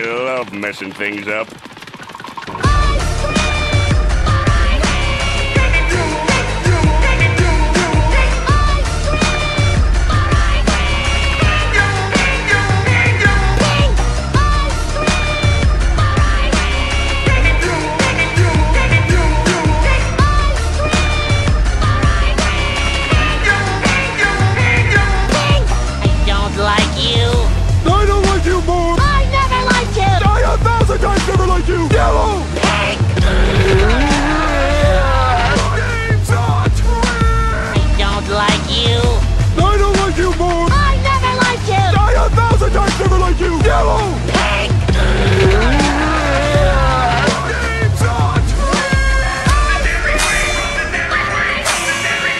I love messing things up. you yellow! Name's I don't like you. I don't like you. I never liked you. I a thousand times never liked you. Yellow. Pink.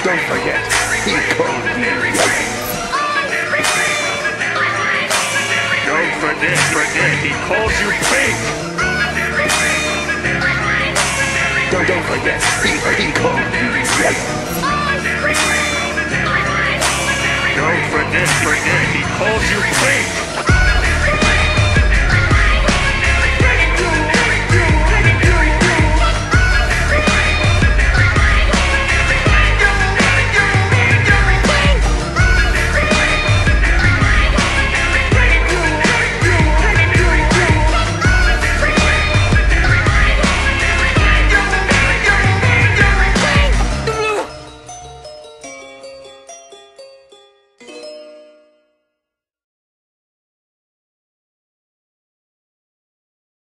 Don't forget, he called me. Don't forget, forget, he called you pink. Don't, don't forget, Steve Eagle, he's yellow. Don't forget, forget, he calls you fake.